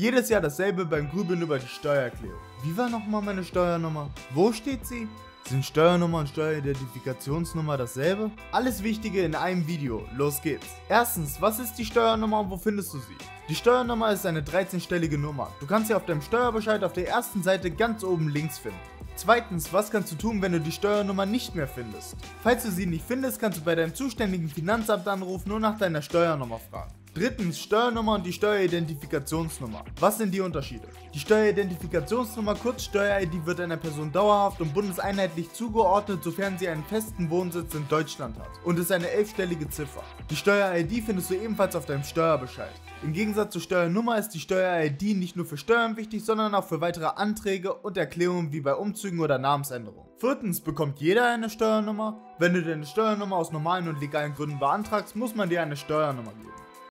Jedes Jahr dasselbe beim Grübeln über die Steuererklärung. Wie war nochmal meine Steuernummer? Wo steht sie? Sind Steuernummer und Steueridentifikationsnummer dasselbe? Alles Wichtige in einem Video, los geht's. Erstens, was ist die Steuernummer und wo findest du sie? Die Steuernummer ist eine 13-stellige Nummer. Du kannst sie auf deinem Steuerbescheid auf der ersten Seite ganz oben links finden. Zweitens, was kannst du tun, wenn du die Steuernummer nicht mehr findest? Falls du sie nicht findest, kannst du bei deinem zuständigen Finanzamt anrufen und nach deiner Steuernummer fragen. Drittens, Steuernummer und die Steueridentifikationsnummer. Was sind die Unterschiede? Die Steueridentifikationsnummer, kurz Steuer-ID, wird einer Person dauerhaft und bundeseinheitlich zugeordnet, sofern sie einen festen Wohnsitz in Deutschland hat und ist eine elfstellige Ziffer. Die Steuer-ID findest du ebenfalls auf deinem Steuerbescheid. Im Gegensatz zur Steuernummer ist die Steuer-ID nicht nur für Steuern wichtig, sondern auch für weitere Anträge und Erklärungen wie bei Umzügen oder Namensänderungen. Viertens bekommt jeder eine Steuernummer. Wenn du deine Steuernummer aus normalen und legalen Gründen beantragst, muss man dir eine Steuernummer geben.